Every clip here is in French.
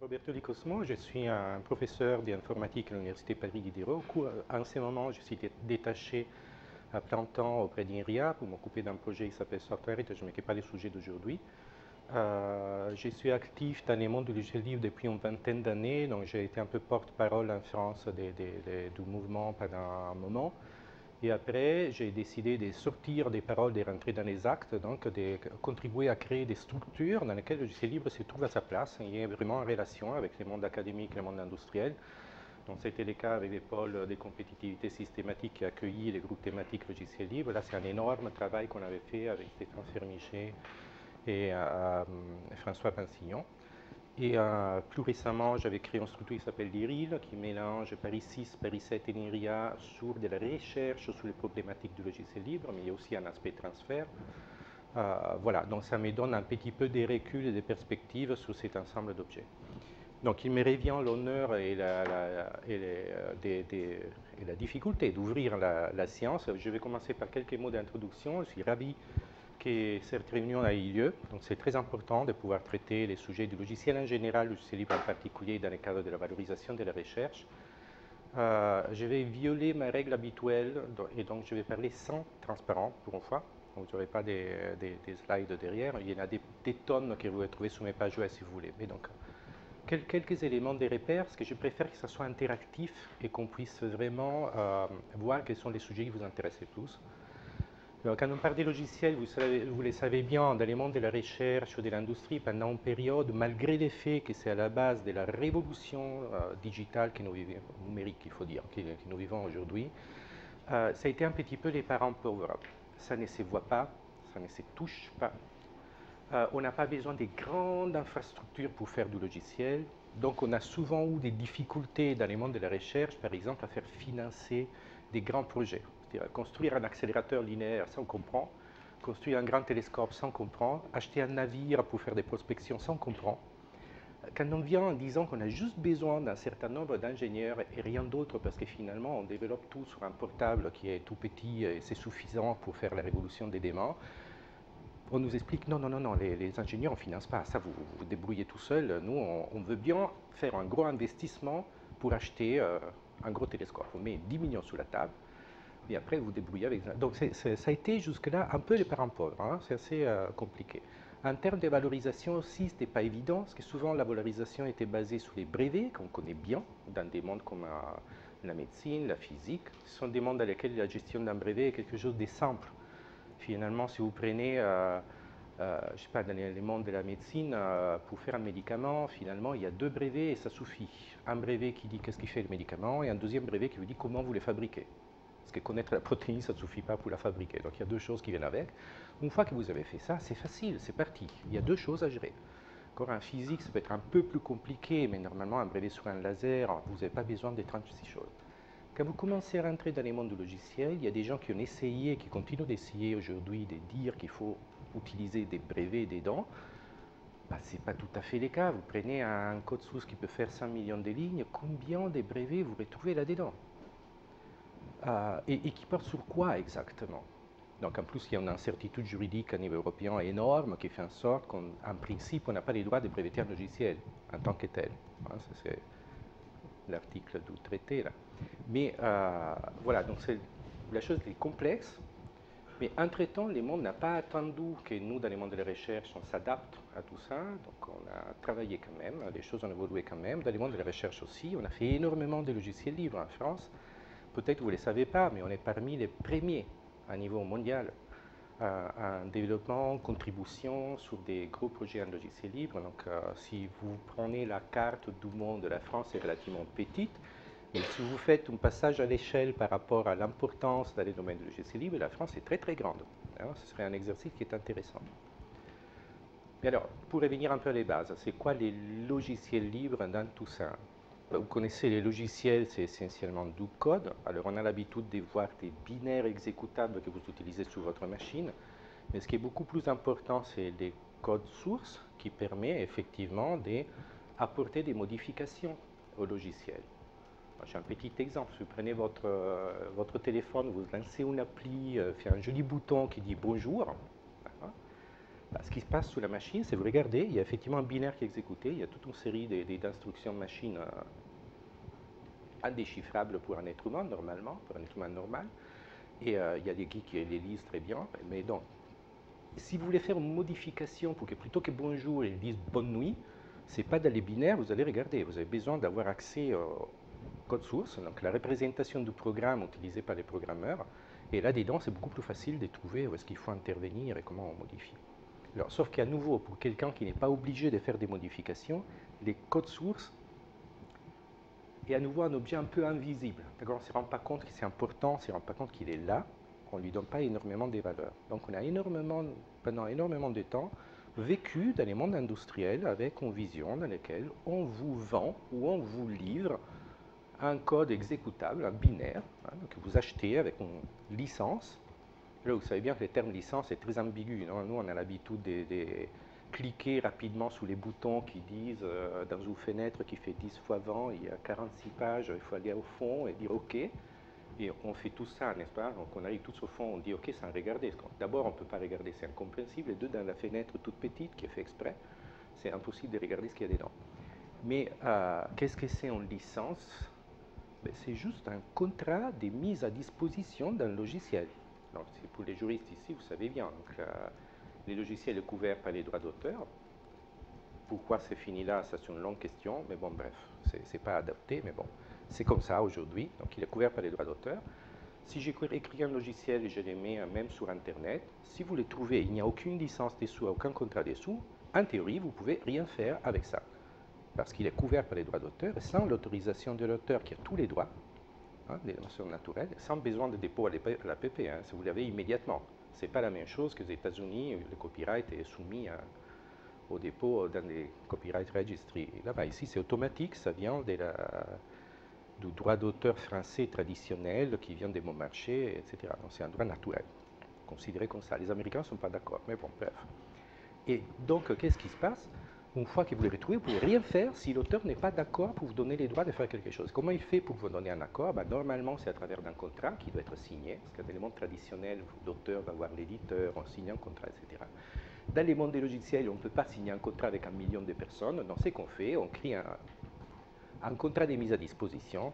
Roberto Di Cosmo, je suis un professeur d'informatique à l'Université Paris Diderot. En ce moment, je suis détaché à plein temps auprès d'INRIA pour m'occuper d'un projet qui s'appelle Software et je ne m'occupe pas des sujets d'aujourd'hui. Euh, je suis actif dans le monde du logiciel libre depuis une vingtaine d'années, donc j'ai été un peu porte-parole en France du mouvement pendant un moment. Et après, j'ai décidé de sortir des paroles, de rentrer dans les actes, donc de contribuer à créer des structures dans lesquelles le logiciel libre se trouve à sa place. Il est vraiment en relation avec le monde académique et le monde industriel. Donc, c'était le cas avec les pôles de compétitivité systématique qui accueillit les groupes thématiques logiciels libres. Là, c'est un énorme travail qu'on avait fait avec Stéphane Fermichet et euh, François Pinsignon. Et euh, plus récemment, j'avais créé une structure qui s'appelle l'IRIL, qui mélange Paris 6, Paris 7 et NIRIA sur de la recherche sur les problématiques du logiciel libre, mais il y a aussi un aspect transfert. Euh, voilà, donc ça me donne un petit peu des reculs et des perspectives sur cet ensemble d'objets. Donc il me revient l'honneur et la, euh, la difficulté d'ouvrir la, science. Je vais commencer par quelques mots d'introduction. Je suis ravi que cette réunion a eu lieu. Donc c'est très important de pouvoir traiter les sujets du logiciel en général, le logiciel libre en particulier, dans le cadre de la valorisation de la recherche. Euh, je vais violer ma règle habituelle et donc je vais parler sans transparent pour une fois. Vous n'aurez pas des, slides derrière. Il y en a des, tonnes que vous pouvez trouver sur mes pages web si vous voulez. Mais donc, quelques éléments de repères, parce que je préfère que ça soit interactif et qu'on puisse vraiment euh, voir quels sont les sujets qui vous intéressent le quand on parle des logiciels, vous, savez, vous le savez bien, dans le monde de la recherche ou de l'industrie, pendant une période, malgré le fait que c'est à la base de la révolution euh, digitale que nous vivons, numérique, il faut dire, que, nous vivons aujourd'hui, euh, ça a été un petit peu les parents pauvres. Ça ne se voit pas, ça ne se touche pas. Euh, on n'a pas besoin de grandes infrastructures pour faire du logiciel. Donc, on a souvent eu des difficultés dans le monde de la recherche, par exemple, à faire financer des grands projets. Construire un accélérateur linéaire, ça on comprend. Construire un grand télescope, ça on comprend. Acheter un navire pour faire des prospections, ça on comprend. Quand on vient en disant qu'on a juste besoin d'un certain nombre d'ingénieurs et rien d'autre, parce que finalement on développe tout sur un portable qui est tout petit et c'est suffisant pour faire la révolution des démons, on nous explique non, non, non, non, les, ingénieurs ne financent pas, ça vous vous débrouillez tout seul. Nous, on, veut bien faire un gros investissement pour acheter euh, un gros télescope. On met 10 millions sur la table, et après vous débrouillez avec ça. Donc ça a été jusque-là un peu les parents pauvres, hein. c'est assez euh, compliqué. En termes de valorisation aussi, ce n'était pas évident, parce que souvent la valorisation était basée sur les brevets qu'on connaît bien dans des mondes comme euh, la médecine, la physique. Ce sont des mondes dans lesquels la gestion d'un brevet est quelque chose de simple. Finalement, si vous prenez, euh, je sais pas, dans les mondes de la médecine, pour faire un médicament, finalement, il y a deux brevets et ça suffit. Un brevet qui dit qu'est-ce qui fait le médicament et un deuxième brevet qui vous dit comment vous le fabriquez. Parce que connaître la protéine, ça ne suffit pas pour la fabriquer. Donc il y a deux choses qui viennent avec. Une fois que vous avez fait ça, c'est facile, c'est parti. Il y a deux choses à gérer. Encore un physique, ça peut être un peu plus compliqué, mais normalement, un brevet sur un laser, vous n'avez pas besoin de 36 choses. Quand vous commencez à rentrer dans les mondes du logiciel, il y a des gens qui ont essayé, qui continuent d'essayer aujourd'hui de dire qu'il faut utiliser des brevets dedans. Bah, ce n'est pas tout à fait le cas. Vous prenez un code source qui peut faire 100 millions de lignes, combien de brevets vous retrouvez là-dedans? Euh, et, qui porte sur quoi exactement? Donc en plus, il y a une incertitude juridique à niveau européen énorme qui fait en sorte qu'en principe, on n'a pas les droits de breveter un logiciel en tant que tel. Hein, c'est l'article du traité. Là. Mais euh, voilà, donc la chose est complexe. Mais entre-temps, le monde n'a pas attendu que nous, dans le monde de la recherche, on s'adapte à tout ça. Donc on a travaillé quand même, les choses ont évolué quand même. Dans le monde de la recherche aussi, on a fait énormément de logiciels libres en France peut-être vous ne le savez pas, mais on est parmi les premiers à niveau mondial en développement, contribution sur des gros projets en logiciel libre. Donc, euh, si vous prenez la carte du monde, la France est relativement petite, mais si vous faites un passage à l'échelle par rapport à l'importance dans les domaines du logiciel libre, la France est très très grande. ce serait un exercice qui est intéressant. Mais alors, pour revenir un peu à les bases, c'est quoi les logiciels libres dans tout ça? Vous connaissez les logiciels, c'est essentiellement du code. Alors on a l'habitude de voir des binaires exécutables que vous utilisez sur votre machine. Mais ce qui est beaucoup plus important, c'est les codes sources qui permettent effectivement d'apporter des modifications au logiciel. J'ai un petit exemple. Si vous prenez votre, euh, votre téléphone, vous lancez une appli, euh, fait un joli bouton qui dit bonjour. Bah, ce qui se passe sous la machine, c'est vous regardez, il y a effectivement un binaire qui est exécuté, il y a toute une série d'instructions machine euh, indéchiffrables pour un être humain normalement, pour un être humain normal. Et euh, il y a des geeks qui les lisent très bien. Mais donc, si vous voulez faire une modification pour que plutôt que bonjour, ils disent bonne nuit, c'est pas dans les binaires, vous allez regarder. Vous avez besoin d'avoir accès au code source, donc la représentation du programme utilisé par les programmeurs. Et là-dedans, c'est beaucoup plus facile de trouver où est-ce qu'il faut intervenir et comment on modifie. Alors, sauf qu'à nouveau, pour quelqu'un qui n'est pas obligé de faire des modifications, les codes sources est à nouveau un objet un peu invisible. On ne se rend pas compte que c'est important, on ne se rend pas compte qu'il est là, on ne lui donne pas énormément de valeurs. Donc on a énormément, pendant énormément de temps vécu dans les mondes industriels avec une vision dans laquelle on vous vend ou on vous livre un code exécutable, un binaire, hein, que vous achetez avec une licence. Vous savez bien que le terme licence est très ambigu. Nous, on a l'habitude des cliquer rapidement sur les boutons qui disent euh, dans une fenêtre qui fait 10 fois 20, il y a 46 pages, il faut aller au fond et dire OK. Et on fait tout ça, n'est-ce pas? Donc on arrive tous au fond, on dit OK sans regarder. D'abord, on ne peut pas regarder, c'est incompréhensible. Et deux, dans la fenêtre toute petite qui est fait exprès, c'est impossible de regarder ce qu'il y a dedans. Mais euh, qu'est-ce que c'est une licence? Ben, C'est juste un contrat de mise à disposition d'un logiciel. Donc, pour les juristes ici, vous savez bien. Donc, euh, les logiciels est couvert par les droits d'auteur. Pourquoi c'est fini là Ça, c'est une longue question, mais bon, bref, c'est pas adapté, mais bon, c'est comme ça aujourd'hui. Donc, il est couvert par les droits d'auteur. Si j'écris un logiciel et je le mets même sur Internet, si vous le trouvez, il n'y a aucune licence dessous, aucun contrat dessous, en théorie, vous pouvez rien faire avec ça. Parce qu'il est couvert par les droits d'auteur sans l'autorisation de l'auteur qui a tous les droits, hein, des notions naturelles, sans besoin de dépôt à la PP, hein, vous l'avez immédiatement. Ce n'est pas la même chose que les États-Unis, le copyright est soumis au dépôt dans les copyright registries. Là-bas, ici, c'est automatique, ça vient du droit d'auteur français traditionnel qui vient des mots marchés, etc. Donc, c'est un droit naturel, considéré comme ça. Les Américains ne sont pas d'accord, mais bon, bref. Et donc, qu'est-ce qui se passe? Une fois que vous les retrouvez, vous ne pouvez rien faire si l'auteur n'est pas d'accord pour vous donner les droits de faire quelque chose. Comment il fait pour vous donner un accord? Ben, Normalement, c'est à travers d'un contrat qui doit être signé, parce qu'un élément traditionnel, l'auteur va voir l'éditeur, on signe un contrat, etc. Dans les mondes des logiciels, on ne peut pas signer un contrat avec un million de personnes. Donc, ce qu'on fait, on crée un, un contrat de mise à disposition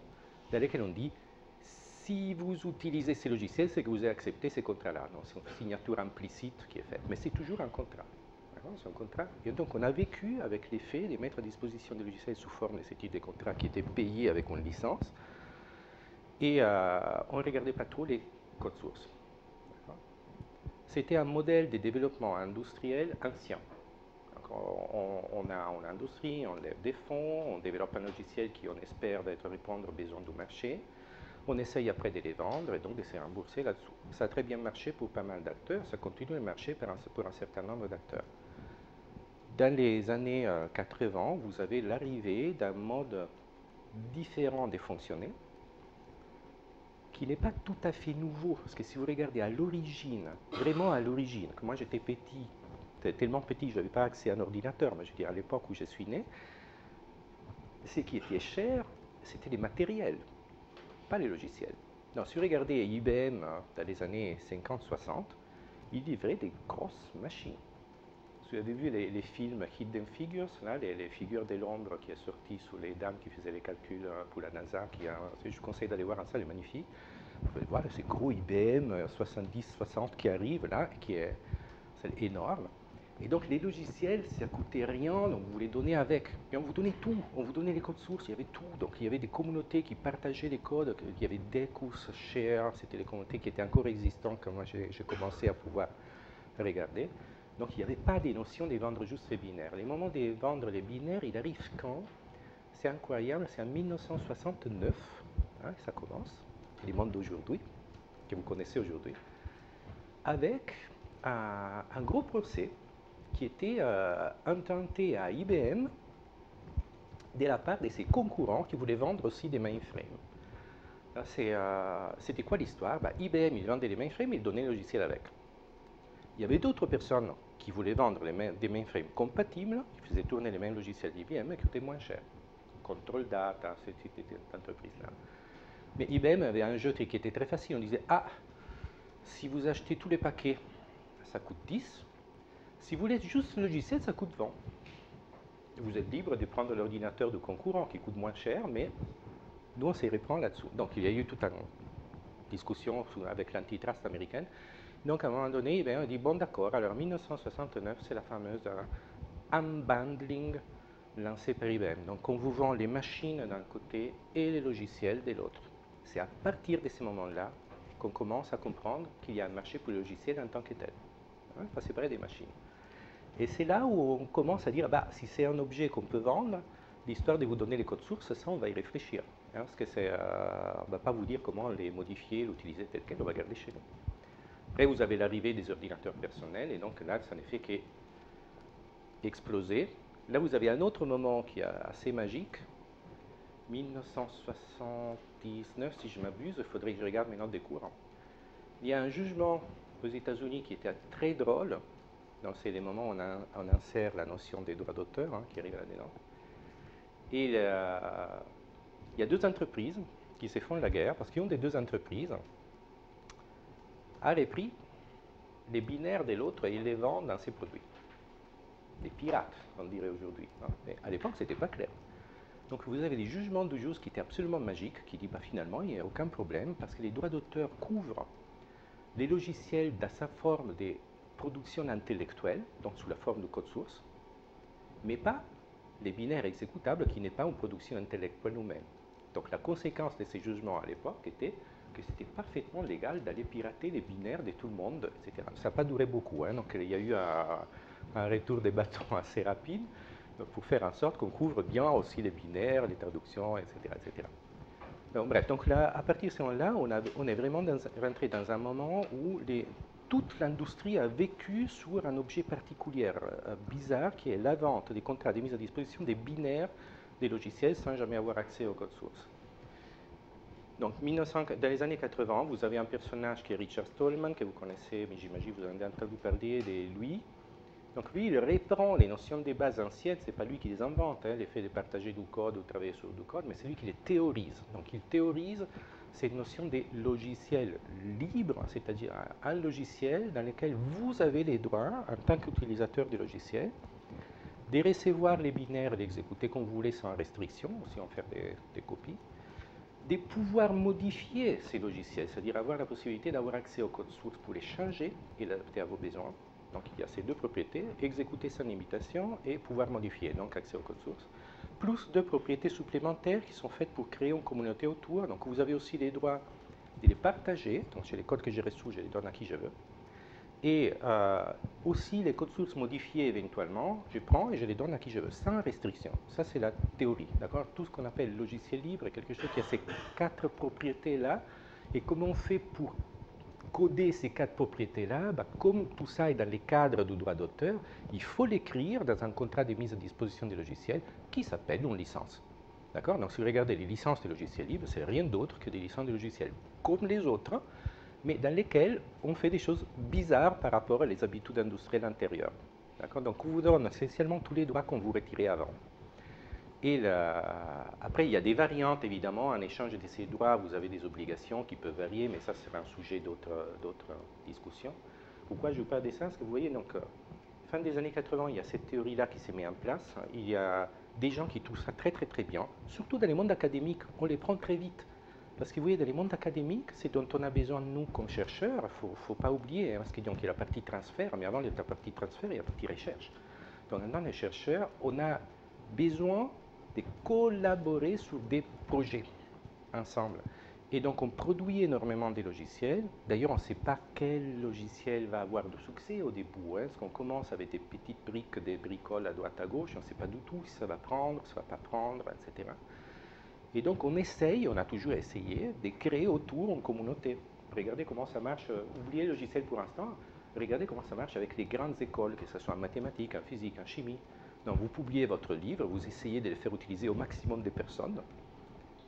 dans lequel on dit si vous utilisez ces logiciels, c'est que vous avez accepté ces contrats-là. C'est une signature implicite qui est faite, mais c'est toujours un contrat donc, on a vécu avec l'effet de mettre à disposition des logiciels sous forme de ce type de contrat qui étaient payés avec une licence. Et euh, on ne regardait pas trop les codes sources. C'était un modèle de développement industriel ancien. on, a une industrie, on lève des fonds, on développe un logiciel qui, on espère, répondre aux besoins du marché. On essaye après de les vendre et donc de se rembourser là-dessous. Ça a très bien marché pour pas mal d'acteurs, ça continue de marcher pour un certain nombre d'acteurs dans les années 80, euh, vous avez l'arrivée d'un mode différent de fonctionner, qui n'est pas tout à fait nouveau. Parce que si vous regardez à l'origine, vraiment à l'origine, que moi j'étais petit, tellement petit, je n'avais pas accès à un ordinateur, mais je veux dire à l'époque où je suis né, ce qui était cher, c'était les matériels, pas les logiciels. Donc, si vous regardez IBM euh, dans les années 50-60, il livrait des grosses machines. Vous avez vu les, films Hidden Figures, là, les, figures de l'ombre qui est sorti sur les dames qui faisaient les calculs euh, pour la NASA. Qui je vous conseille d'aller voir ça, c'est magnifique. Vous pouvez voir ces gros IBM 70-60 euh, qui arrivent là, qui est, énorme. Et donc les logiciels, ça ne coûtait rien, donc vous les donnez avec. Et on vous donnait tout, on vous donnait les codes sources, il y avait tout. Donc il y avait des communautés qui partageaient les codes, il y avait des courses chères, c'était les communautés qui étaient encore existantes quand moi j'ai commencé à pouvoir regarder. Donc il n'y avait pas des notions de vendre juste les binaires. Les moments de vendre les binaires, il arrive quand? C'est incroyable, c'est en 1969, hein, ça commence, les mondes d'aujourd'hui, que vous connaissez aujourd'hui, avec un, gros procès qui était euh, intenté à IBM de la part de ses concurrents qui voulaient vendre aussi des mainframes. Euh, c'était quoi l'histoire? Bah, IBM, il vendait les mainframes il donnait le logiciel avec. Il y avait d'autres personnes qui voulaient vendre des mainframes compatibles, qui faisaient tourner les mêmes logiciels d'IBM et qui coûtaient moins cher. Control Data, c'était cette entreprise-là. Mais IBM avait un jeu qui était très facile. On disait, ah, si vous achetez tous les paquets, ça coûte 10. Si vous voulez juste le logiciel, ça coûte 20. Vous êtes libre de prendre l'ordinateur de concurrent qui coûte moins cher, mais nous, on s'y reprend là-dessous. Donc, il y a eu toute une discussion avec l'antitrust américaine. Donc, à un moment donné, eh on dit, bon, d'accord, alors 1969, c'est la fameuse euh, unbundling lancée par IBM. Donc, on vous vend les machines d'un côté et les logiciels de l'autre. C'est à partir de ce moment-là qu'on commence à comprendre qu'il y a un marché pour le logiciel en tant que tel. Hein, pas séparer des machines. Et c'est là où on commence à dire, bah, si c'est un objet qu'on peut vendre, l'histoire de vous donner les codes sources, ça, on va y réfléchir. Hein, parce que c'est, euh, on ne va pas vous dire comment les modifier, l'utiliser tel quel, on va garder chez nous. Après, vous avez l'arrivée des ordinateurs personnels, et donc là, ça n'est fait qu'exploser. Là, vous avez un autre moment qui est assez magique. 1979, si je m'abuse, il faudrait que je regarde mes notes des cours. Il y a un jugement aux États-Unis qui était très drôle, donc c'est les moments où on, insère la notion des droits d'auteur hein, qui arrive là-dedans. Et il y a deux entreprises qui se font la guerre parce qu'une des deux entreprises a les prix, les binaires de l'autre et ils les vendent dans ses produits. Des pirates, on dirait aujourd'hui. Hein. Mais à l'époque, ce n'était pas clair. Donc vous avez des jugements de juge qui étaient absolument magiques, qui disent bah, finalement, il n'y a aucun problème parce que les droits d'auteur couvrent les logiciels dans sa forme des production intellectuelle, donc sous la forme de code source, mais pas les binaires exécutables qui n'est pas une production intellectuelle nous-mêmes. Donc la conséquence de ces jugements à l'époque était que c'était parfaitement légal d'aller pirater les binaires de tout le monde, etc. Ça n'a pas duré beaucoup, hein, donc il y a eu un, retour des bâtons assez rapide pour faire en sorte qu'on couvre bien aussi les binaires, les traductions, etc. etc. Donc, bref, donc là, à partir de ce moment-là, on, est vraiment rentré dans un moment où toute l'industrie a vécu sur un objet particulier, euh, bizarre, qui est la vente des contrats de mise à disposition des binaires des logiciels sans jamais avoir accès au code source. Donc, dans les années 80, vous avez un personnage qui est Richard Stallman, que vous connaissez, mais j'imagine que vous avez entendu parler de lui. Donc, lui, il reprend les notions des bases anciennes, ce n'est pas lui qui les invente, hein, l'effet de partager du code ou travailler sur du code, mais c'est lui qui les théorise. Donc, il théorise cette notion des logiciels libres, c'est-à-dire un logiciel dans lequel vous avez les droits, en tant qu'utilisateur du logiciel, de recevoir les binaires et d'exécuter comme vous voulez sans restriction, aussi en faire des, copies, de pouvoir modifier ces logiciels, c'est-à-dire avoir la possibilité d'avoir accès au code source pour les changer et l'adapter à vos besoins. Donc il y a ces deux propriétés, exécuter sans limitation et pouvoir modifier, donc accès au code source plus de propriétés supplémentaires qui sont faites pour créer une communauté autour. Donc vous avez aussi les droits de les partager. Donc j'ai les codes que j'ai reçus, je les donne à qui je veux. Et euh, aussi les codes sources modifiés éventuellement, je prends et je les donne à qui je veux, sans restriction. Ça c'est la théorie, d'accord? Tout ce qu'on appelle logiciel libre est quelque chose qui a ces quatre propriétés-là. Et comment on fait pour coder ces quatre propriétés-là, bah, comme tout ça est dans les cadres du droit d'auteur, il faut l'écrire dans un contrat de mise à disposition des logiciels qui s'appelle une licence. D'accord? Donc si vous regardez les licences de logiciels libres, c'est rien d'autre que des licences de logiciels comme les autres, mais dans lesquelles on fait des choses bizarres par rapport à les habitudes industrielles antérieures. Donc on vous donne essentiellement tous les droits qu'on vous retirait avant. Et après, il y a des variantes, évidemment. En échange de ces droits, vous avez des obligations qui peuvent varier, mais ça, c'est un sujet d'autres discussions. Pourquoi je vous parle de ça? Parce que vous voyez, donc, euh, fin des années 80, il y a cette théorie-là qui s'est mise en place. Il y a des gens qui trouvent ça très, très, très bien. Surtout dans les mondes académiques, on les prend très vite. Parce que vous voyez, dans les mondes académiques, c'est dont on a besoin, nous, comme chercheurs. Il ne faut, pas oublier, hein, parce qu'il y a la partie transfert, mais avant, il y a la partie transfert, a la partie recherche. Donc, maintenant, les chercheurs, on a besoin de collaborer sur des projets ensemble. Et donc on produit énormément de logiciels. D'ailleurs, on ne sait pas quel logiciel va avoir de succès au début. Hein, parce qu'on commence avec des petites briques, des bricoles à droite à gauche. On ne sait pas du tout si ça va prendre, si ça ne va pas prendre, etc. Et donc on essaye, on a toujours essayé, de créer autour une communauté. Regardez comment ça marche. Oubliez le logiciel pour l'instant. Regardez comment ça marche avec les grandes écoles, que ce soit en mathématiques, en physique, en chimie. Donc vous publiez votre livre, vous essayez de le faire utiliser au maximum de personnes.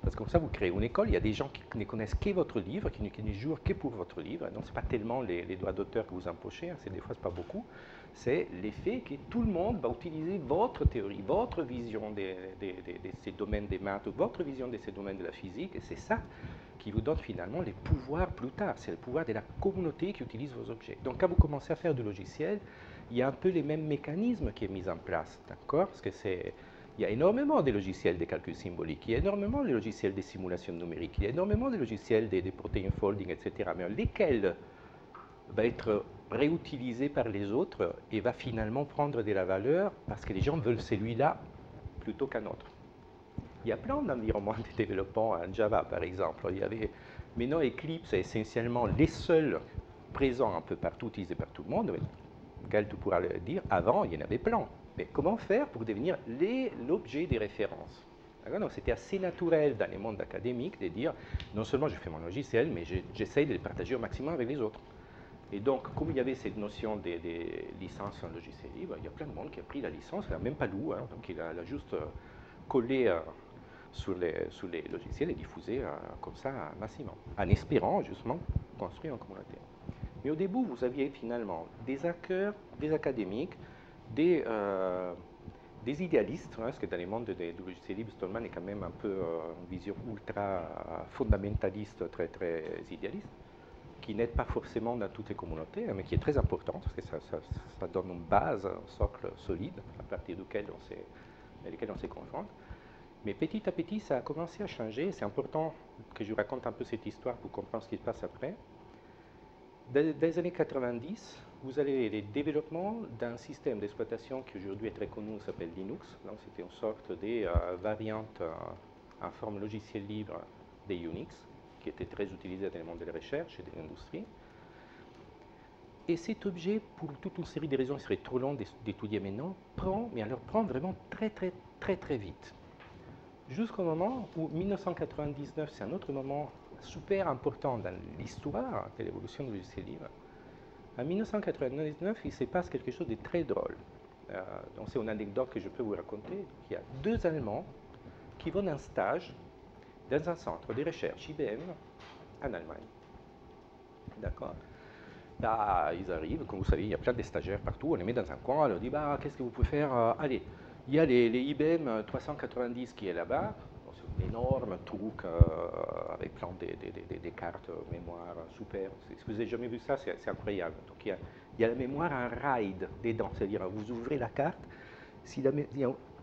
Parce que comme ça, vous créez une école, il y a des gens qui ne connaissent que votre livre, qui ne, jouent que pour votre livre. Donc, ce n'est pas tellement les, droits d'auteur que vous empochez, hein, c'est des fois, ce pas beaucoup. C'est l'effet que tout le monde va utiliser votre théorie, votre vision de, ces domaines des maths, votre vision de ces domaines de la physique. Et c'est ça qui vous donne finalement les pouvoirs plus tard. C'est le pouvoir de la communauté qui utilise vos objets. Donc, quand vous commencez à faire du logiciel, il y a un peu les mêmes mécanismes qui sont mis en place, d'accord? Parce que c'est il y a énormément de logiciels de calcul symbolique, il y a énormément de logiciels de simulation numérique, il y a énormément de logiciels de, protein folding, etc. Mais lesquels va être réutilisé par les autres et va finalement prendre de la valeur parce que les gens veulent celui-là plutôt qu'un autre? Il y a plein d'environnements de développement en Java, par exemple. Il y avait, maintenant, Eclipse est essentiellement les seuls présents un peu partout, utilisés par tout le monde. Gal, tu pourras le dire, avant, il y en avait plein. Mais comment faire pour devenir l'objet des références? C'était assez naturel dans les mondes académiques de dire non seulement je fais mon logiciel, mais j'essaye de le partager au maximum avec les autres. Et donc, comme il y avait cette notion des, licences en logiciel libre, il y a plein de monde qui a pris la licence, il n'a même pas lu, hein, donc il a, juste euh, collé euh, sur, les, logiciels et diffusé euh, comme ça massivement, en espérant justement construire une communauté. Mais au début, vous aviez finalement des hackers, des académiques, des, des idéalistes, hein, parce que dans les mondes du logiciel libre, Stallman est quand même un peu une vision ultra fondamentaliste, très très idéaliste qui n'aide pas forcément dans toutes les communautés, hein, mais qui est très importante, parce que ça, donne une base, un socle solide à partir duquel on lequel on se confronte. Mais petit à petit, ça a commencé à changer. C'est important que je raconte un peu cette histoire pour comprendre ce qui se passe après. Dès, les années 90, vous avez les développements d'un système d'exploitation qui aujourd'hui est très connu, s'appelle Linux. C'était une sorte de euh, variante euh, en forme logiciel libre de Unix qui était très utilisé dans le monde de la recherche et de l'industrie. Et cet objet, pour toute une série de raisons, il serait trop long d'étudier maintenant, prend, mais alors prend vraiment très très très très vite. Jusqu'au moment où 1999, c'est un autre moment super important dans l'histoire de l'évolution du logiciel libre. En 1999, il se passe quelque chose de très drôle. Euh, c'est une anecdote que je peux vous raconter. Il y a deux Allemands qui vont en stage dans un centre de recherche IBM en Allemagne. D'accord? Là, ils arrivent, comme vous savez, il y a plein de stagiaires partout, on les met dans un coin, on leur dit bah, qu'est-ce que vous pouvez faire? Euh, Allez, il y a les, IBM 390 qui est là-bas, énorme truc euh, avec plein de, des cartes mémoire super. Si vous n'avez jamais vu ça, c'est incroyable. Donc il y, a, la mémoire en RAID dedans, c'est-à-dire vous ouvrez la carte,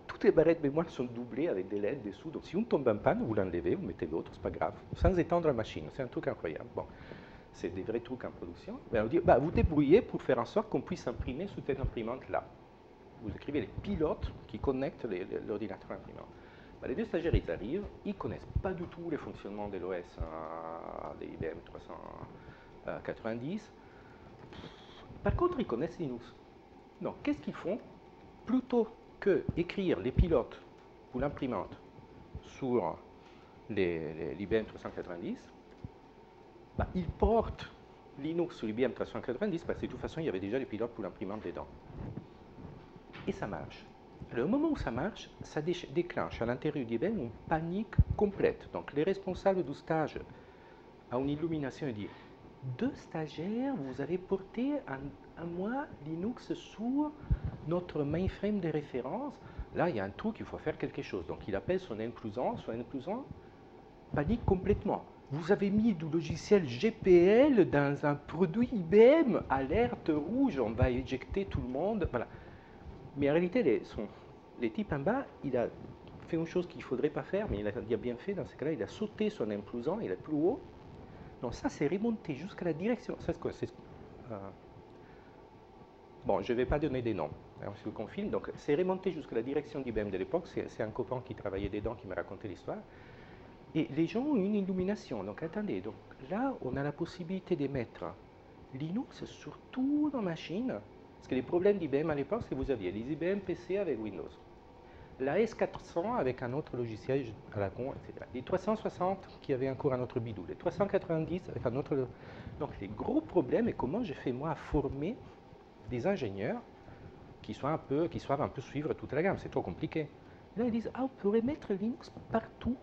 toutes les barrettes mémoire sont doublées avec des LED dessous. Donc si on tombe en panne, vous l'enlevez, vous mettez l'autre, c'est pas grave, sans étendre la machine. C'est un truc incroyable. Bon, c'est des vrais trucs en production. On dit, bah, vous débrouillez pour faire en sorte qu'on puisse imprimer sous cette imprimante là. Vous écrivez les pilotes qui connectent l'ordinateur imprimant. Ben, les deux stagiaires, ils arrivent, ils connaissent pas du tout les fonctionnements de l'OS euh, des IBM 390. Par contre, ils connaissent Linux. Donc, qu'est-ce qu'ils font? Plutôt que écrire les pilotes pour l'imprimante sur l'IBM 390, bah, il porte Linux sur l'IBM 390 parce que de toute façon, il y avait déjà les pilotes pour l'imprimante dedans. Et ça marche. Au moment où ça marche, ça déclenche à l'intérieur d'IBM une panique complète. Donc, les responsables du stage ont une illumination et disent deux stagiaires, vous avez porté un, mois Linux sur notre mainframe de référence, là, il y a un truc, il faut faire quelque chose. Donc, il appelle son 1, son 1 panique complètement. Vous avez mis du logiciel GPL dans un produit IBM, alerte rouge, on va éjecter tout le monde. Voilà. Mais en réalité, les, types en bas, il a fait une chose qu'il ne faudrait pas faire, mais il a, bien fait dans ce cas-là, il a sauté son 1, il est plus haut. Donc ça, c'est remonté jusqu'à la direction. Euh, bon, je ne vais pas donner des noms je le confine. Donc, c'est remonté jusqu'à la direction d'IBM de l'époque. C'est un copain qui travaillait dedans qui m'a raconté l'histoire. Et les gens ont une illumination. Donc, attendez. Donc, là, on a la possibilité de mettre Linux sur toutes nos machines. Parce que les problèmes d'IBM à l'époque, c'est que vous aviez les IBM PC avec Windows. La S400 avec un autre logiciel à la con, etc. Les 360 qui avaient encore un autre bidou. Les 390 avec un autre. Donc, les gros problèmes, et comment j'ai fait moi former des ingénieurs qui soient un peu, qui soient un peu suivre toute la gamme. C'est trop compliqué. là, ils disent, ah, on pourrait mettre Linux partout.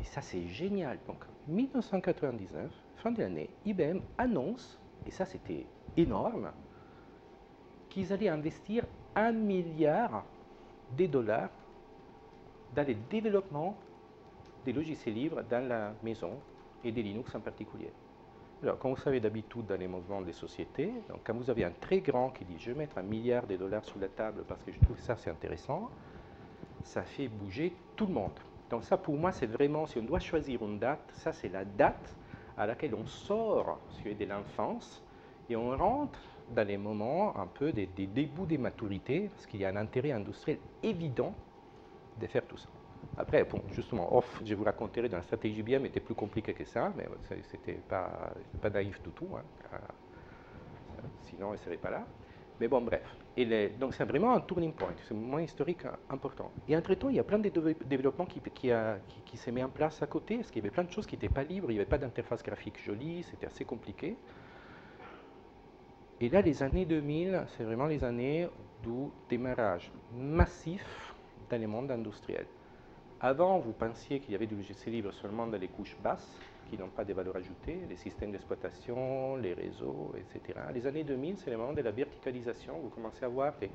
Et ça, c'est génial. Donc, 1999, fin de l'année, IBM annonce, et ça, c'était énorme, qu'ils allaient investir un milliard de dollars dans le développement des logiciels libres dans la maison et des Linux en particulier. Alors, comme vous savez d'habitude dans les mouvements des sociétés, donc quand vous avez un très grand qui dit je vais mettre un milliard de dollars sur la table parce que je trouve ça c'est intéressant, ça fait bouger tout le monde. Donc ça pour moi c'est vraiment, si on doit choisir une date, ça c'est la date à laquelle on sort de l'enfance et on rentre dans les moments un peu des, débuts des maturités, parce qu'il y a un intérêt industriel évident de faire tout ça. Après, bon, justement, off, je vous raconterai dans la stratégie BM était plus compliqué que ça, mais c'était pas, pas naïf du tout. Hein. Euh, sinon, elle serait pas là. Mais bon, bref. Donc, c'est vraiment un turning point, c'est un moment historique important. Et entre-temps, il y a plein de développements qui, qui, qui, qui s'est mis en place à côté, parce qu'il y avait plein de choses qui n'étaient pas libres, il n'y avait pas d'interface graphique jolie, c'était assez compliqué. Et là, les années 2000, c'est vraiment les années du démarrage massif dans le monde industriel. Avant, vous pensiez qu'il y avait du logiciel libre seulement dans les couches basses, qui n'ont pas de valeur ajoutée, les systèmes d'exploitation, les réseaux, etc. Les années 2000, c'est le moment de la verticalisation. Vous commencez à voir des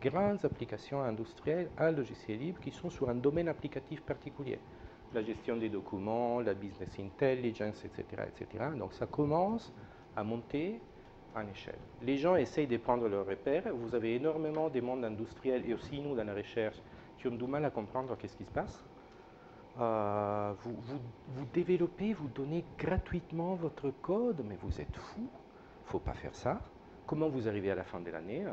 grandes applications industrielles à logiciel libre qui sont sur un domaine applicatif particulier. La gestion des documents, la business intelligence, etc. etc. Donc ça commence à monter en échelle. Les gens essayent de prendre leurs repères. Vous avez énormément de mondes industriels et aussi nous dans la recherche qui ont du mal à comprendre qu'est-ce qui se passe. Euh, vous, vous, développez, vous donnez gratuitement votre code, mais vous êtes fou, faut pas faire ça. Comment vous arrivez à la fin de l'année euh,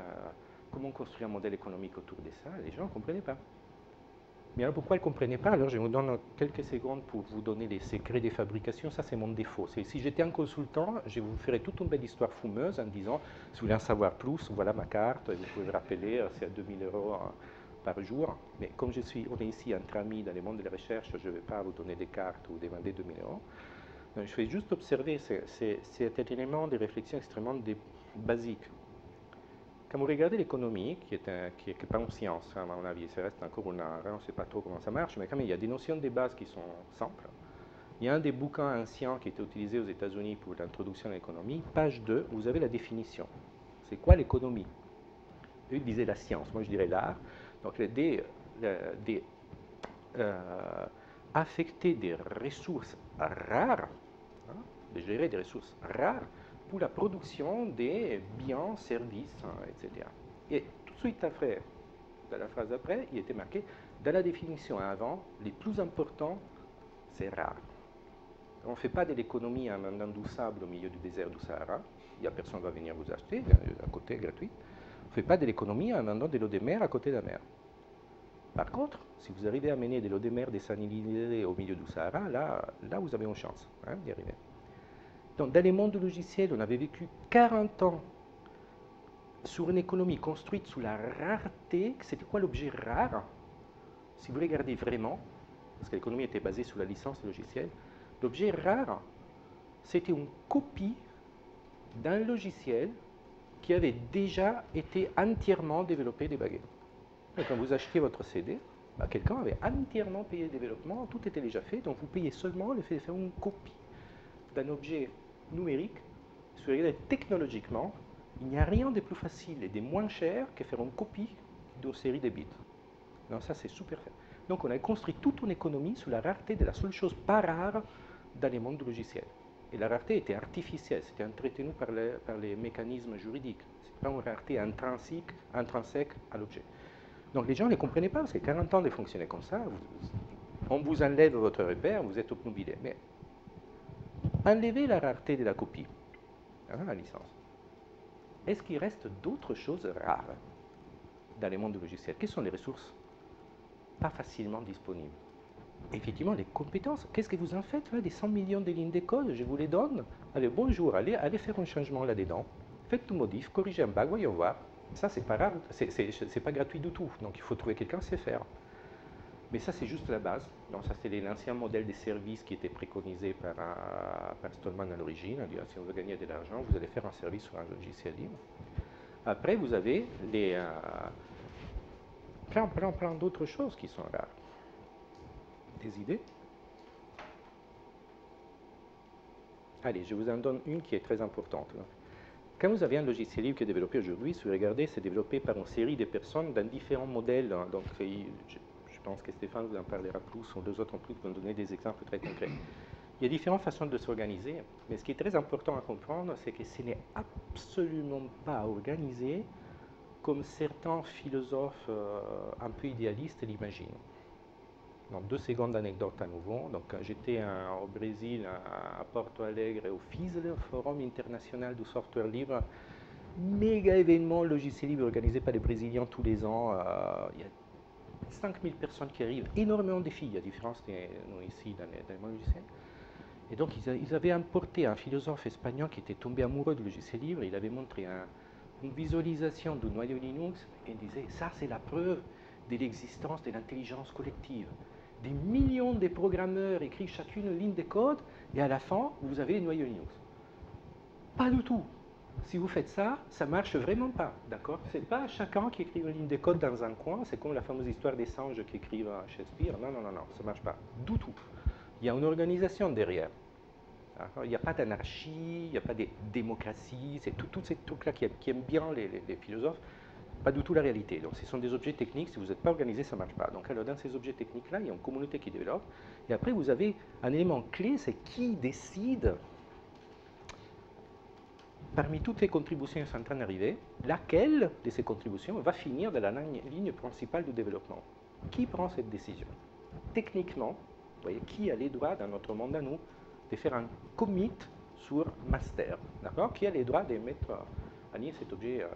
Comment construire un modèle économique autour de ça? Les gens ne comprenaient pas. Mais alors pourquoi ils ne comprenaient pas? Alors je vous donne quelques secondes pour vous donner les secrets des fabrications. Ça, c'est mon défaut. Si j'étais un consultant, je vous ferais toute une belle histoire fumeuse en disant, si vous voulez en savoir plus, voilà ma carte, vous pouvez me rappeler, euh, c'est à 2000 euros par jour. Mais comme je suis, on est ici entre amis dans le monde de la recherche, je ne vais pas vous donner des cartes ou demander 2000 euros. Je vais juste observer cet élément de réflexion extrêmement basique. Quand vous regardez l'économie, qui n'est est pas une science, à mon avis, ça reste encore une art, on ne sait pas trop comment ça marche, mais quand même, il y a des notions de base qui sont simples. Il y a un des bouquins anciens qui était utilisé aux États-Unis pour l'introduction à l'économie. Page 2, vous avez la définition. C'est quoi l'économie? Eux disaient la science, moi je dirais l'art. Donc, des, des euh, affecter des ressources rares, hein, de gérer des ressources rares pour la production des biens, services, hein, etc. Et tout de suite après, dans la phrase après, il était marqué, dans la définition avant, les plus importants, c'est rare. On ne fait pas de l'économie en vendant du sable au milieu du désert du Sahara. Il n'y a personne qui va venir vous acheter, à côté gratuit. On ne fait pas de l'économie en vendant de l'eau de mer à côté de la mer. Par contre, si vous arrivez à mener de l'eau de mer désalinée au milieu du Sahara, là, là vous avez une chance hein, d'y arriver. Donc, dans les mondes logiciels, on avait vécu 40 ans sur une économie construite sous la rareté. C'était quoi l'objet rare Si vous regardez vraiment, parce que l'économie était basée sur la licence logicielle, l'objet rare, c'était une copie d'un logiciel qui avait déjà été entièrement développé des baguettes quand vous achetiez votre CD, bah, quelqu'un avait entièrement payé le développement, tout était déjà fait, donc vous payez seulement le fait de faire une copie d'un objet numérique. Si vous technologiquement, il n'y a rien de plus facile et de moins cher que faire une copie d'une série de bits. Donc ça, c'est super. Donc on a construit toute une économie sur la rareté de la seule chose pas rare dans les mondes logiciels. Et la rareté était artificielle, c'était entretenu par les, par les mécanismes juridiques. Ce n'est pas une rareté intrinsèque, intrinsèque à l'objet. Donc les gens ne comprenaient pas, parce que 40 ans de fonctionner comme ça, on vous enlève votre repère, vous êtes obnubilé. Mais enlevez la rareté de la copie, hein, la licence. Est-ce qu'il reste d'autres choses rares dans les mondes logiciels Quelles sont les ressources pas facilement disponibles? Effectivement, les compétences. Qu'est-ce que vous en faites Des 100 millions de lignes de code, je vous les donne. Allez, bonjour, allez, allez faire un changement là-dedans. Faites tout modif, corrigez un bug, voyons voir. Ça, c'est pas rare, c'est pas gratuit du tout. Donc il faut trouver quelqu'un qui sait faire. Mais ça, c'est juste la base. Donc ça, c'est l'ancien modèle des services qui était préconisé par, par Stallman à l'origine. Si on veut gagner de l'argent, vous allez faire un service sur un logiciel libre. Après, vous avez euh, plein, plein, plein d'autres choses qui sont rares. Des idées? Allez, je vous en donne une qui est très importante. Quand vous avez un logiciel libre qui est développé aujourd'hui, si vous regardez, c'est développé par une série de personnes dans différents modèles. Hein. Donc, pense que Stéphane vous en parlera plus, ou deux autres en plus vont donner des exemples très concrets. Il y a différentes façons de s'organiser, mais ce qui est très important à comprendre, c'est que ce n'est absolument pas organisé comme certains philosophes euh, un peu idéalistes l'imaginent. Donc, deux secondes d'anecdote à nouveau. Donc, j'étais au Brésil, à, Porto Alegre, au FISL, Forum international du software libre, méga événement logiciel libre organisé par les Brésiliens tous les ans. Euh, 5000 personnes qui arrivent, énormément de filles, à différence de nous ici dans, les, dans le logiciel. Et donc, ils, avaient importé un philosophe espagnol qui était tombé amoureux du logiciel libre. Il avait montré une visualisation du noyau Linux et disait Ça, c'est la preuve de l'existence de l'intelligence collective. Des millions de programmeurs écrivent chacune une ligne de code et à la fin, vous avez le noyau Linux. Pas du tout. Si vous faites ça, ça marche vraiment pas, d'accord? C'est pas chacun qui écrit une ligne de code dans un coin, c'est comme la fameuse histoire des singes qui écrivent Shakespeare. Non, non, non, non, ça marche pas du tout. Il y a une organisation derrière. Il n'y a pas d'anarchie, il n'y a pas de démocratie, c'est tous ces trucs-là qui, aiment bien les, philosophes, pas du tout la réalité. Donc ce sont des objets techniques, si vous n'êtes pas organisé, ça ne marche pas. Donc alors dans ces objets techniques-là, il y a une communauté qui développe, et après vous avez un élément clé, c'est qui décide, parmi toutes les contributions qui sont en train d'arriver, laquelle de ces contributions va finir dans la ligne principale du développement? Qui prend cette décision? Techniquement, voyez, qui a les droits dans notre monde à nous de faire un commit sur master, d'accord? Qui a les droits de mettre en ligne cet objet euh,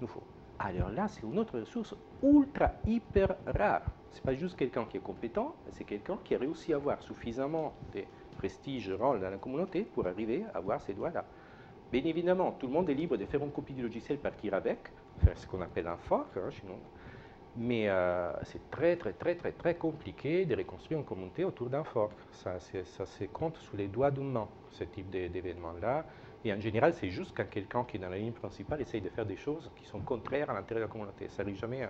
nouveau? Alors là, c'est une autre ressource ultra hyper rare. C'est pas juste quelqu'un qui est compétent, c'est quelqu'un qui a réussi à avoir suffisamment de prestige, rôle dans la communauté pour arriver à avoir ces droits-là. Bien évidemment, tout le monde est libre de faire une copie du logiciel, partir avec, faire ce qu'on appelle un fork hein, chez nous. Mais euh, c'est très, très, très, très, très compliqué de reconstruire une communauté autour d'un fork. Ça, ça se compte sous les doigts d'une main, ce type d'événement-là. Et en général, c'est juste quand quelqu'un qui est dans la ligne principale essaye de faire des choses qui sont contraires à l'intérêt de la communauté. Ça n'arrive jamais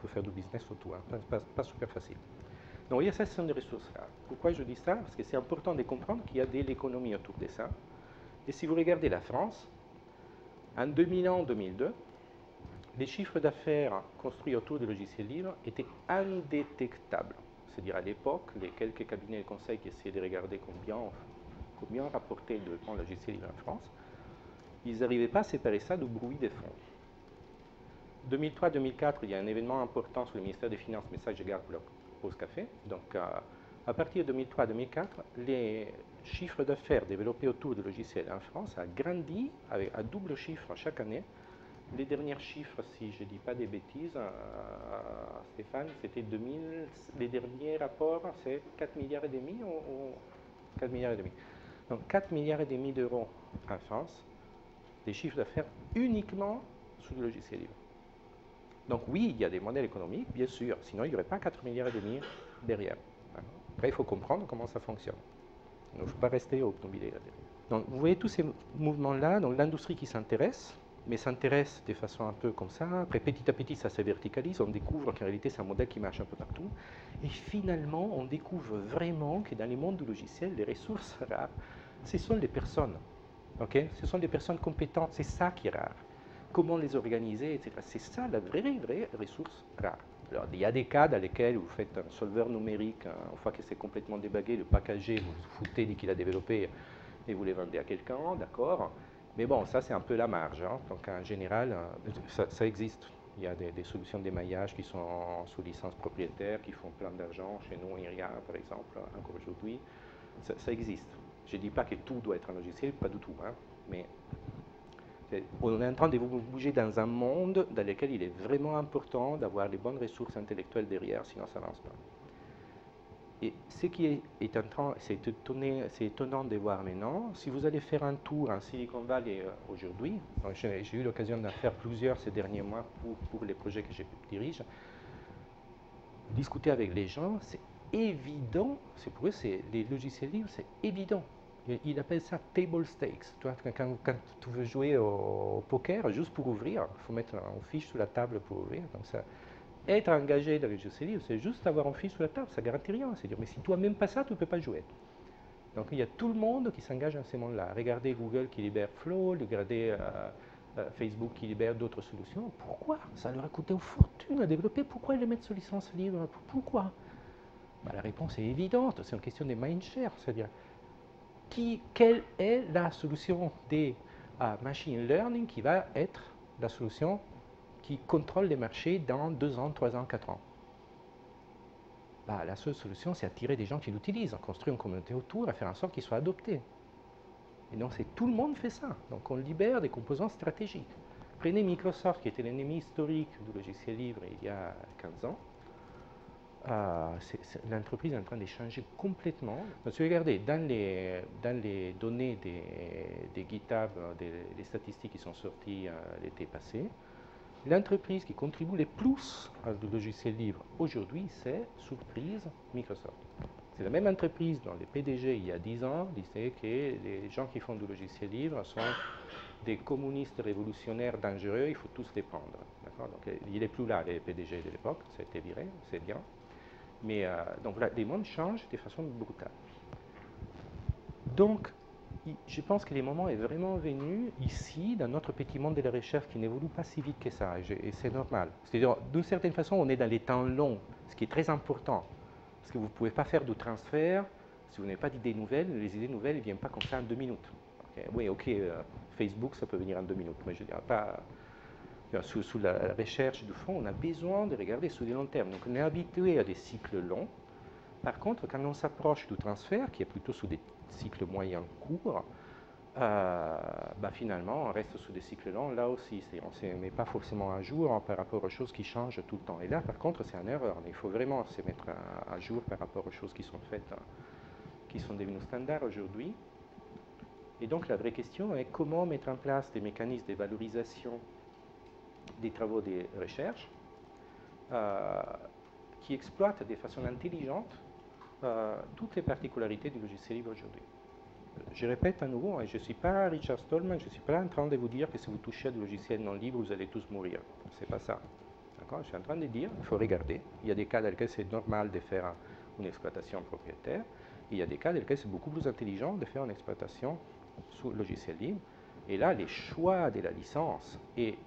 pour faire du business autour. Hein. Pas, pas, super facile. Donc, il y a ça, ce sont des ressources là. Pourquoi je dis ça? Parce que c'est important de comprendre qu'il y a de l'économie autour de ça. Et si vous regardez la France, en 2001-2002, les chiffres d'affaires construits autour du logiciel libre étaient indétectables. C'est-à-dire à, l'époque, les quelques cabinets de conseil qui essayaient de regarder combien, combien rapportait le logiciel libre en France, ils n'arrivaient pas à séparer ça du bruit des fonds. 2003-2004, il y a un événement important sur le ministère des Finances, mais ça je garde pour la pause café. Donc euh, à partir de 2003-2004, les chiffres d'affaires développés autour du logiciel en France a grandi avec un double chiffre chaque année les derniers chiffres, si je ne dis pas des bêtises, euh, Stéphane, c'était 2000. Les derniers rapports, c'est 4 milliards et demi ou, 4 milliards et demi? Donc 4 milliards et demi d'euros en France, des chiffres d'affaires uniquement sous le logiciel libre. Donc oui, il y a des modèles économiques, bien sûr, sinon il n'y aurait pas 4 milliards et demi derrière. Il faut comprendre comment ça fonctionne. Il ne faut pas rester au là Donc vous voyez tous ces mouvements-là, donc l'industrie qui s'intéresse, mais s'intéresse de façon un peu comme ça. Après, petit à petit, ça se verticalise. On découvre qu'en réalité, c'est un modèle qui marche un peu partout. Et finalement, on découvre vraiment que dans les mondes du logiciel, les ressources rares, ce sont les personnes. ok? Ce sont les personnes compétentes. C'est ça qui est rare. Comment les organiser, etc. C'est ça la vraie, vraie ressource rare. Il y a des cas dans lesquels vous faites un solveur numérique, hein, une fois que c'est complètement débagué, le packagé, vous foutez dès qu'il a développé et vous les vendez à quelqu'un, d'accord mais bon, ça c'est un peu la marge. Hein. Donc en général, euh, ça, existe. Il y a des, solutions d'émaillage qui sont sous licence propriétaire, qui font plein d'argent. Chez nous, Iria, par exemple, encore aujourd'hui, ça, existe. Je ne dis pas que tout doit être un logiciel, pas du tout. Hein. mais on est en train de bouger dans un monde dans lequel il est vraiment important d'avoir les bonnes ressources intellectuelles derrière, sinon ça n'avance pas. Et ce qui est, étonnant, de voir maintenant, si vous allez faire un tour en Silicon Valley euh, aujourd'hui, j'ai eu l'occasion d'en faire plusieurs ces derniers mois pour, pour les projets que je dirige, discuter avec les gens, c'est évident, c'est pour eux, c'est, les logiciels libres, c'est évident. Il appelle ça table stakes. quand, quand, tu veux jouer au, poker, juste pour ouvrir, il faut mettre un fiche sur la table pour ouvrir. Donc ça, être engagé dans les jeux libre, c'est juste avoir un fils sur la table, ça garantit rien. C'est dire, mais si toi même pas ça, tu ne peux pas jouer. Donc il y a tout le monde qui s'engage dans ces mondes-là. Regardez Google qui libère Flow, regardez euh, euh, Facebook qui libère d'autres solutions. Pourquoi? Ça leur a coûté une fortune à développer. Pourquoi ils les mettent sous licence libre? Pourquoi? Bah, La réponse est évidente. C'est une question de mindshare. C'est-à-dire, quelle est la solution des uh, machine learning qui va être la solution qui contrôle les marchés dans 2 ans, 3 ans, 4 ans? Bah, La seule solution, c'est attirer des gens qui l'utilisent, construire une communauté autour et faire en sorte qu'il soit adopté. Et donc, tout le monde fait ça. Donc, on libère des composants stratégiques. Prenez Microsoft, qui était l'ennemi historique du logiciel libre il y a 15 ans. Euh, l'entreprise est en train de changer complètement. Parce que regardez, dans les, données des, GitHub, des, statistiques qui sont sorties euh, l'été passé, l'entreprise qui contribue le plus à le logiciel libre aujourd'hui, c'est, surprise, Microsoft. C'est la même entreprise dont les PDG, il y a 10 ans, disaient que les gens qui font du logiciel libre sont des communistes révolutionnaires dangereux, il faut tous les prendre. Donc, il n'est plus là, les PDG de l'époque, ça a été viré, c'est bien. Mais euh, donc là, les mondes changent de façon brutale. Donc, je pense que le moment est vraiment venu ici, dans notre petit monde de la recherche qui n'évolue pas si vite que ça, et c'est normal. C'est-à-dire, d'une certaine façon, on est dans les temps longs, ce qui est très important, parce que vous ne pouvez pas faire du transfert si vous n'avez pas d'idées nouvelles. Les idées nouvelles ne viennent pas comme ça en deux minutes. Oui, ok, euh, Facebook, ça peut venir en deux minutes, mais je ne dirais pas sous, la, recherche du fond, on a besoin de regarder sur le long terme. Donc on est habitué à des cycles longs. Par contre, quand on s'approche du transfert, qui est plutôt sous des cycles moyens courts, euh, bah, finalement, on reste sous des cycles longs là aussi. On ne se met pas forcément à jour par rapport aux choses qui changent tout le temps. Et là, par contre, c'est une erreur. Il faut vraiment se mettre à, jour par rapport aux choses qui sont faites, hein, qui sont devenues standards aujourd'hui. Et donc, la vraie question est comment mettre en place des mécanismes de valorisation des travaux de recherche euh, qui exploitent de façon intelligente euh, toutes les particularités du logiciel libre aujourd'hui. Je répète à nouveau, hein, je ne suis pas Richard Stallman, je ne suis pas en train de vous dire que si vous touchez à du logiciel non libre, vous allez tous mourir. Ce n'est pas ça. Je suis en train de dire qu'il faut regarder. Il y a des cas dans lesquels c'est normal de faire une exploitation propriétaire. il y a des cas dans lesquels c'est beaucoup plus intelligent de faire une exploitation sous logiciel libre. Et là, les choix de la licence et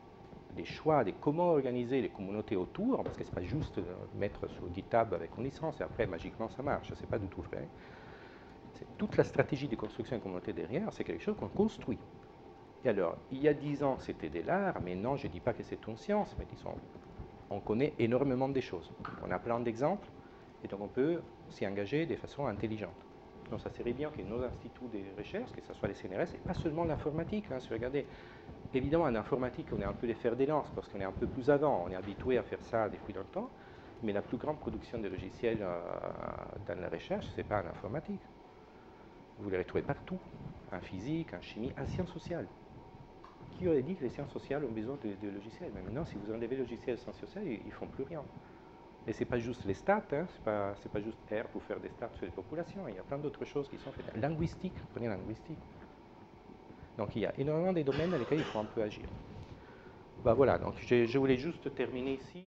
les choix de comment organiser les communautés autour, parce que ce n'est pas juste mettre sur GitHub avec une licence et après magiquement ça marche, ce n'est pas du tout vrai. Toute la stratégie de construction de communauté derrière, c'est quelque chose qu'on construit. Et alors, il y a dix ans, c'était de l'art, mais non, je ne dis pas que c'est une science, mais disons, on connaît énormément des choses. On a plein d'exemples, et donc on peut s'y engager de façon intelligente. Donc ça serait bien que nos instituts de recherche, que ce soit les CNRS, et pas seulement l'informatique. Hein, si vous regardez, évidemment en informatique, on est un peu les fers des lances parce qu'on est un peu plus avant, on est habitué à faire ça depuis longtemps, mais la plus grande production de logiciels euh, dans la recherche, ce n'est pas en informatique. Vous les retrouvez partout, en physique, en chimie, en sciences sociales. Qui aurait dit que les sciences sociales ont besoin de, logiciels? Mais maintenant, si vous enlevez le logiciel sciences sociales, ils ne font plus rien. Et ce n'est pas juste les stats, hein, ce n'est pas, pas, juste R pour faire des stats sur les populations, il y a plein d'autres choses qui sont faites. Linguistique, prenez linguistique. Donc il y a énormément de domaines dans lesquels il faut un peu agir. Bah voilà, donc je voulais juste terminer ici.